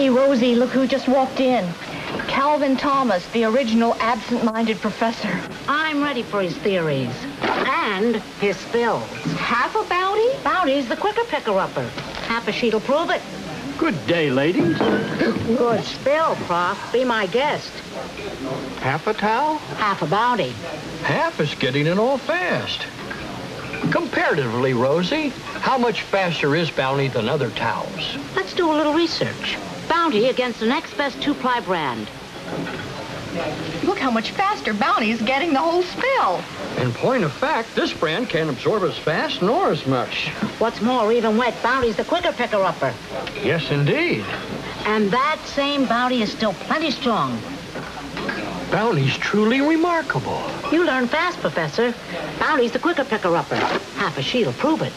Hey, Rosie, look who just walked in. Calvin Thomas, the original absent-minded professor. I'm ready for his theories. And his spills. Half a bounty? Bounty's the quicker picker-upper. Half a sheet'll prove it. Good day, ladies. Good spill, Prof. Be my guest. Half a towel? Half a bounty. Half is getting it all fast. Comparatively, Rosie, how much faster is Bounty than other towels? Let's do a little research. Bounty against the next best two-ply brand. Look how much faster Bounty's getting the whole spill. In point of fact, this brand can't absorb as fast nor as much. What's more, even wet, Bounty's the quicker picker-upper. Yes, indeed. And that same Bounty is still plenty strong. Bounty's truly remarkable. You learn fast, Professor. Bounty's the quicker picker-upper. Half a sheet'll prove it.